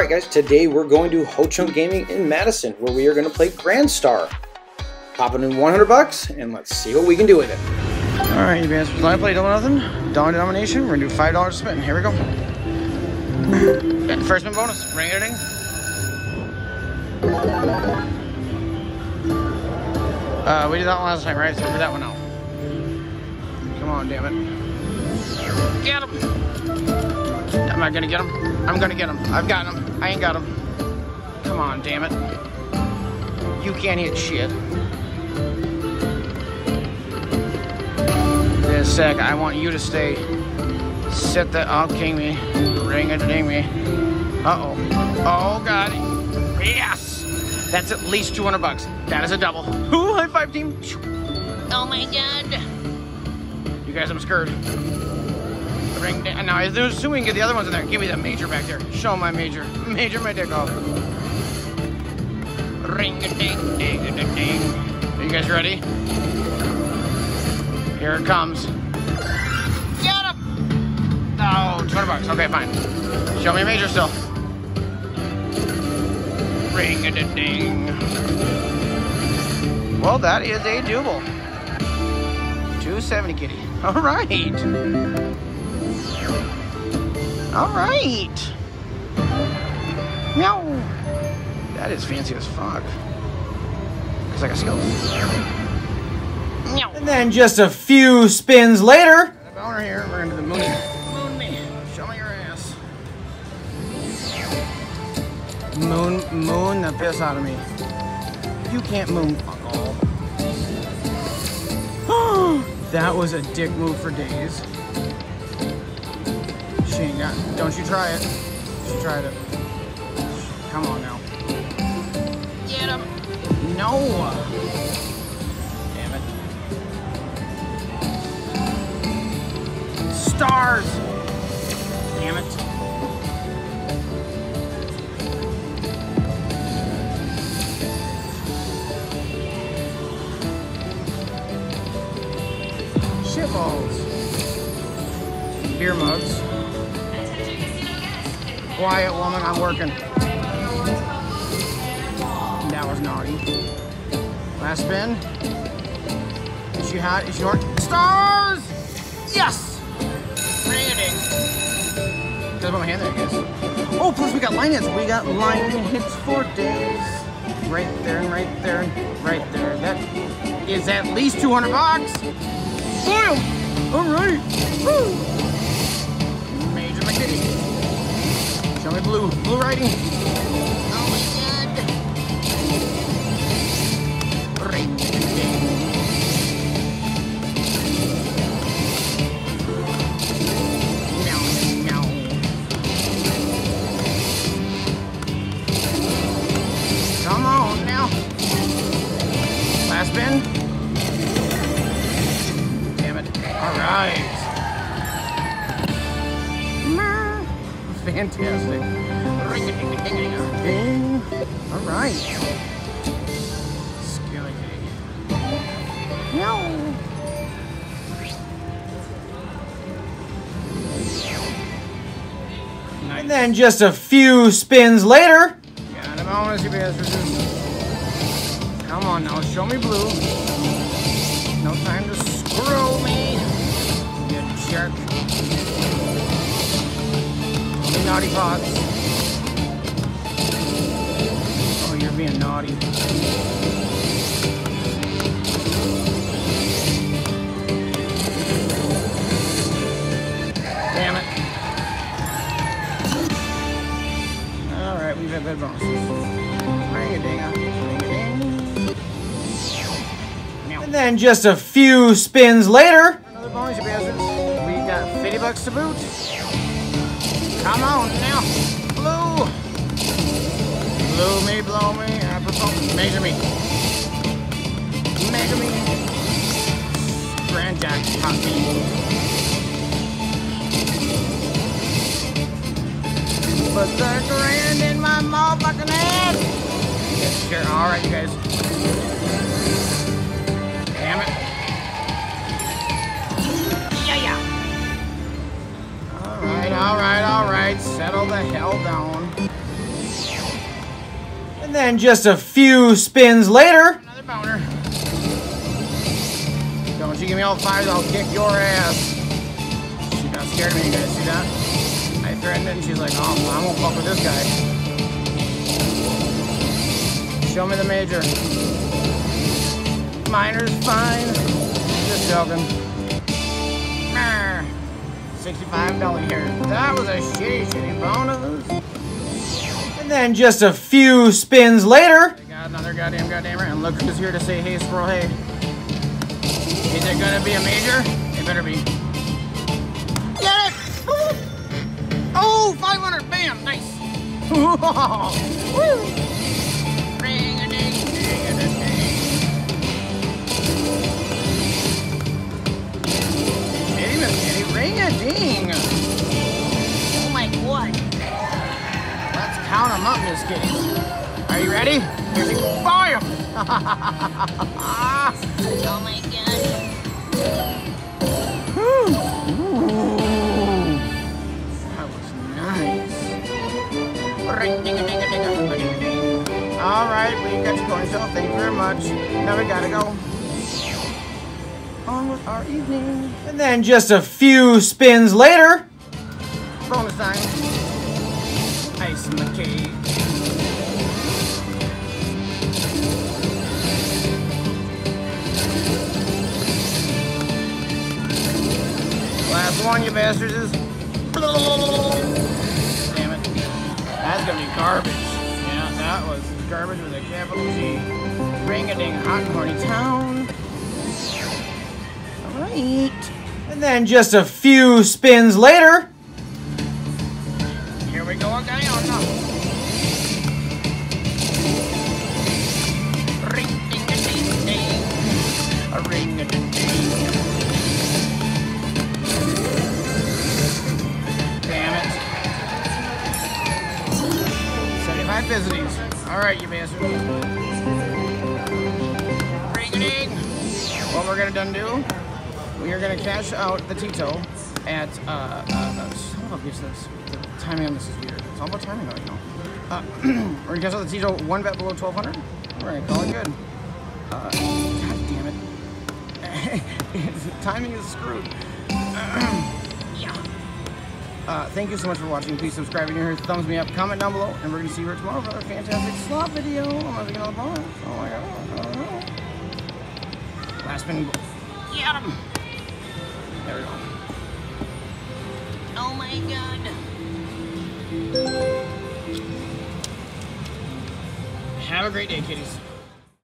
Alright guys, today we're going to Ho Chunk Gaming in Madison, where we are going to play Grand Star. Popping in 100 bucks, and let's see what we can do with it. Alright, you guys, I play double nothing, dollar denomination, we're going to do $5 spin, here we go. First spin bonus, ring it in. Uh, we did that one last time, right? So we did that one out. Come on, damn it. Get him! Am I gonna get him? I'm gonna get him. I've got him. I ain't got him. Come on, damn it. You can't hit shit. This sec, I want you to stay. Sit the. Oh, king me. Ring it, ding me. Uh oh. Oh, God. Yes! That's at least 200 bucks. That is a double. Ooh, high five team. Oh my god. You guys, I'm scared. Ring now, as soon we can get the other ones in there, give me that major back there. Show my major. Major my dick off. Ring a ding ding ding ding. Are you guys ready? Here it comes. Get him! Oh, 200 bucks. Okay, fine. Show me a major still. Ring a ding ding. Well, that is a double. 270 kitty. All right. All right. Meow. That is fancy as fuck. Because I got skills. Meow. And then just a few spins later. Got a boner here. We're into the moon. Moon me. Show me your ass. Moon, moon the piss out of me. You can't moon fuck all. that was a dick move for days. Ain't got Don't you try it. She tried it. Come on now. Get him. No. Damn it. Stars. Damn it. Shitballs. Beer mugs. Quiet woman, I'm working. That was naughty. Last spin. Is she hot? Is she hard? Stars! Yes! Rating. Gotta put my hand there, I guess. Oh, plus we got line hits. We got line hits for days. Right there and right there and right there. That is at least 200 bucks. Boom! All right. Woo! Blue. Blue writing. Oh my god. Ring. Come on now. Last spin. Damn it. All right. Fantastic. All right. Skilly No. And then just a few spins later. A bonus, you bastards. Come on now, show me blue. No time to screw me, you jerk naughty pots. Being naughty. Damn it. Alright, we've had bed bonuses. Ring a ding a ding. And then just a few spins later. Another bonus, you bastards. We got 50 bucks to boot. Come on now. Blow me, blow me. Apropos. Measure me. Measure me. Grand Jack. Me. Put the grand in my motherfucking head. Sure. All right, you guys. Damn it. Yeah, yeah. Alright, all right, all right. Settle the hell down. And then just a few spins later. Another boner. Don't you give me all five, I'll kick your ass. She got scared of me, you guys see that? I threatened and she's like, oh, I won't fuck with this guy. Show me the major. Minor's fine. Just joking. $65 here. That was a shitty, shitty bonus. And then just a few spins later. I got another goddamn goddamn And look who's here to say, hey, squirrel, hey. Is it gonna be a major? It better be. Get it! Oh, 500, bam, nice. Woo! ring-a-ding. Oh count them up, Miss Kitty. Are you ready? Here's your fire. oh my god. That was nice. All right, we got your coin shell. Thank you very much. Now we gotta go on with our evening. And then just a few spins later. Bonus time. In the. Last one, you bastards, is... Damn it. That's gonna be garbage. Yeah, that was garbage with a capital G. Ring-a-ding hot and horny town Alright. And then just a few spins later. Gonna done do we are to cash out the Tito at, uh, uh, uh son of a bitch, this, the timing on this is weird. It's all about timing right now. Uh, we're to cash out the Tito one bet below 1200. We're going to call it good. Uh, God damn it. timing is screwed. yeah. Uh, thank you so much for watching. Please subscribe if you're here. Thumbs me up, comment down below, and we're going to see you here tomorrow for a fantastic slot video. I'm going to get another bonus. Oh my god. I don't know. Last spin. Get him. There we go. Oh my god. Have a great day, kitties.